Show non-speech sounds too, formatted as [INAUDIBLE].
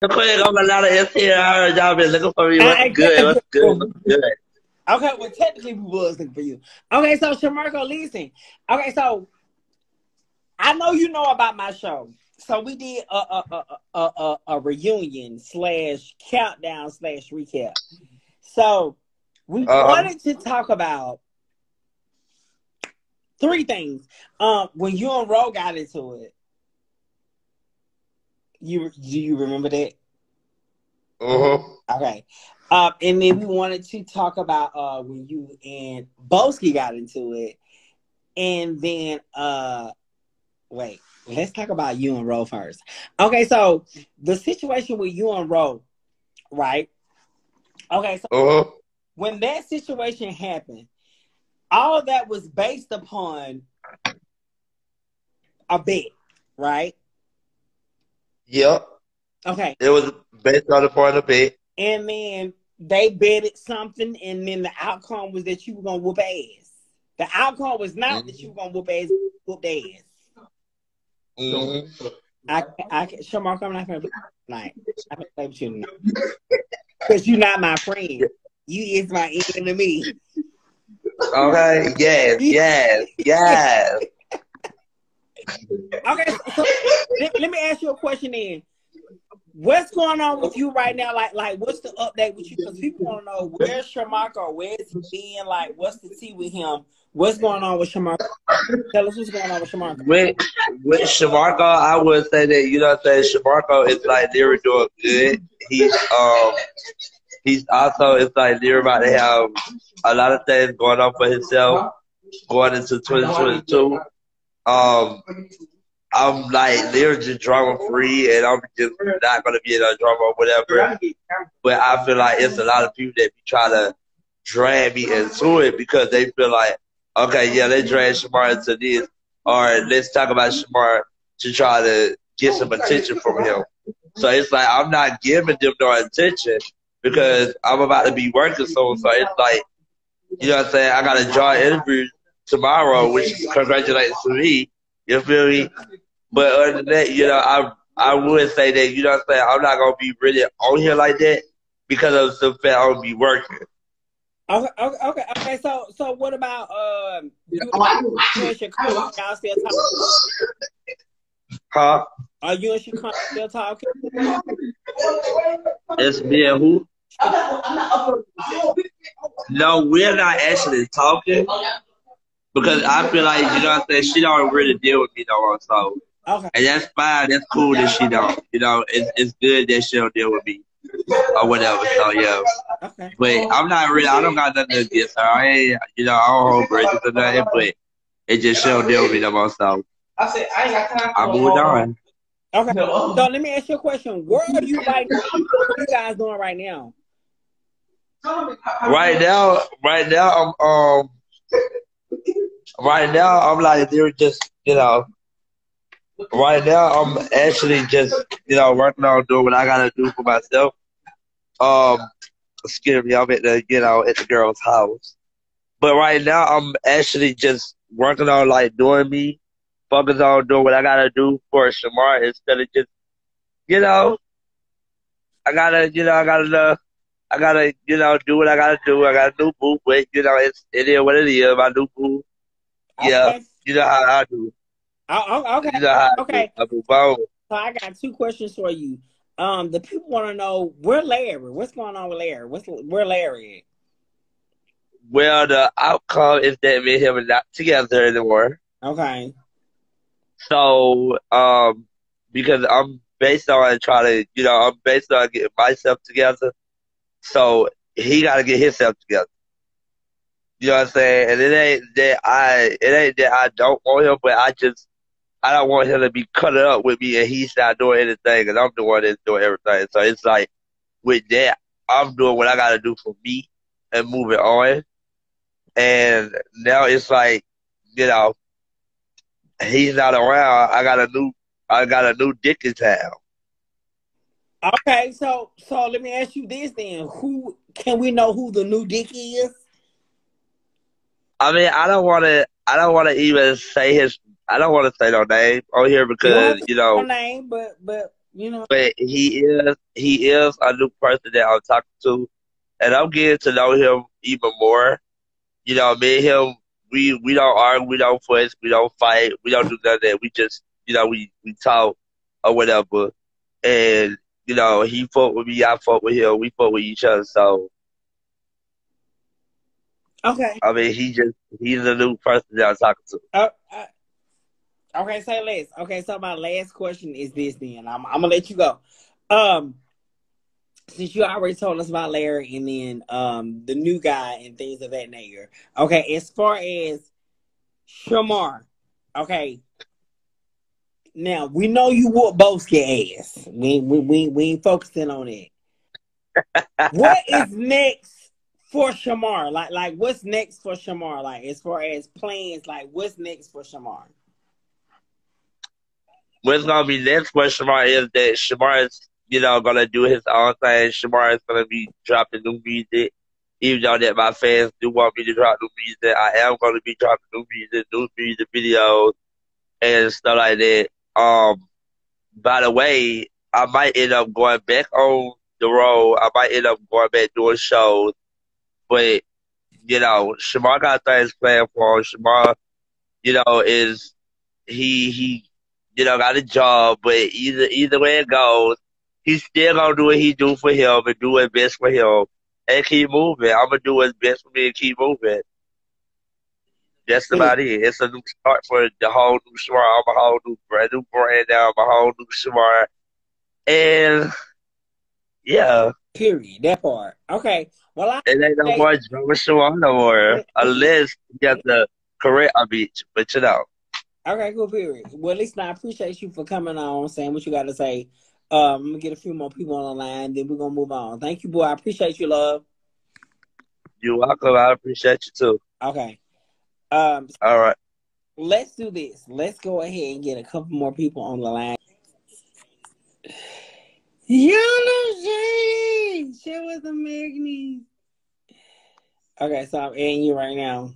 The queen got a lot of STI. I heard y'all been looking for me. What's good? What's good? What's good? Okay, well, technically we was looking for you. Okay, so Shamarco, listen. Okay, so I know you know about my show. So we did a a a a, a, a reunion slash countdown slash recap. So we Uh-huh. wanted to talk about three things. Um, when you and Ro got into it, you do you remember that? Mm-hmm. Okay. Um, and then we wanted to talk about uh when you and Boski got into it, and then uh, wait, let's talk about you and Ro first. Okay, so the situation with you and Ro, right? Okay, so Mm-hmm. when that situation happened, all that was based upon a bet, right? Yep. Okay, It was based on the point of it. and then they betted something, and then the outcome was that you were gonna whoop ass. The outcome was not that you were gonna whoop ass, whoop ass. Mm-hmm. I, I, Shamar, I'm not gonna play tonight. I'm gonna play with you tonight because you're not my friend. You is my enemy. Okay. Yes. Yes. Yes. Okay, so, let, let me ask you a question then. What's going on with you right now? Like, like, what's the update with you? Because people want to know where's Shamarko, where's he being? Like, what's the tea with him? What's going on with Shamarko? Tell us what's going on with Shamarko. With with I would say that you know what I'm saying. Shamarko is like they're doing good. He's um he's also it's like they're about to have a lot of things going on for himself going into 2022. Um, I'm like they're just drama free, and I'm just not gonna be in a drama or whatever. But I feel like it's a lot of people that be trying to drag me into it because they feel like, okay, yeah, they drag Shamar into this, or let's talk about Shamar to try to get some attention from him. So it's like I'm not giving them no attention because I'm about to be working soon. So it's like, you know what I'm saying? I got to job interview tomorrow, which is congratulations to me. You feel me? But other than that, you know, I I would say that, you know what I'm saying, I'm not gonna be really on here like that because of the fact I'll be working. Okay, okay, okay, okay. So, so what about um? You, you and Chicago, y'all still talking? Huh? Are you and Chicago still talking? It's me and who? No, we're not actually talking because I feel like, you know what I'm saying, she don't really deal with me no more. So, Okay. and that's fine. That's cool that she don't. You know, it's, it's good that she don't deal with me or whatever. So, yeah. Okay. But I'm not really, I don't got nothing against her. I ain't, you know, I don't hold grudges or nothing, but it just she don't deal with me no more. So, I said, I ain't got time I moved on. Okay. So let me ask you a question. Where are you right now? What are you guys doing right now? Right now, right now, I'm, um, right now, I'm like, they're just, you know, right now, I'm actually just, you know, working on doing what I gotta do for myself. Um, excuse me, I'm at the, you know, at the girl's house. But right now, I'm actually just working on like doing me, focus on doing what I gotta do for Shamar instead of just, you know, I gotta, you know, I gotta, uh, I gotta, you know, do what I gotta do. I got a new boo, but you know, it's it is what it is. My new boo, yeah, Okay. you know how I do. Oh, okay. You know how I Okay. do. I. So I got two questions for you. Um, the people want to know where Larry. What's going on with Larry? What's where Larry Well, the outcome is that me and him are not together anymore. Okay. So, um, because I'm based on trying to, you know, I'm based on getting myself together. So he got to get himself together. You know what I'm saying? And it ain't that I, it ain't that I don't want him, but I just, I don't want him to be cut up with me and he's not doing anything and I'm the one that's doing everything. So it's like, with that, I'm doing what I got to do for me and moving on. And now it's like, you know, he's not around. I got a new, I got a new dick in town. Okay. So so let me ask you this then: Who can we know who the new dick is? I mean, I don't want to, I don't want to even say his, I don't want to say no name on here You don't have because, you know, name, but but you know. But he is he is a new person that I'm talking to, and I'm getting to know him even more. You know, me and him, we we don't argue, we don't fuss, we don't fight, we don't do none of that. We just you know we we talk or whatever, and you know he fought with me, I fought with him, we fought with each other. So Okay. I mean, he just he's a new person that I'm talking to. Uh, uh, okay, say less. Okay, so my last question is this. Then I'm, I'm gonna let you go. Um, since you already told us about Larry and then um the new guy and things of that nature. Okay, as far as Shamar, okay. Now we know you whoop Boski ass. We we we we ain't focusing on it. [LAUGHS] what is next for Shamar? Like, like what's next for Shamar? Like, as far as plans, like what's next for Shamar? What's gonna be next for Shamar is that Shamar is, you know, gonna do his own thing. Shamar is gonna be dropping new music. Even though that my fans do want me to drop new music, I am gonna be dropping new music, new music videos, and stuff like that. Um, by the way, I might end up going back on the road. I might end up going back doing shows but you know, Shamar got things planned for him. Shamar, you know, is he he you know got a job, but either either way it goes, he's still gonna do what he do for him and do his best for him and keep moving. I'm gonna do what's best for me and keep moving. That's about it. It's a new start for the whole new Shamar. I'm a whole new brand new brand now. I'm a whole new Shamar. And yeah. Period. That part. Okay. Well, I, it ain't no more drama show no more. Unless you got the correct a beach, but you know. Okay, cool. Period. Well, at least I appreciate you for coming on, saying what you got to say. Um, I'm gonna get a few more people on the line, then we're gonna move on. Thank you, boy. I appreciate you, love. You're welcome. I appreciate you too. Okay. Um. All right. Let's do this. Let's go ahead and get a couple more people on the line. Shade! Share with the Magnies. Okay, so I'm adding you right now.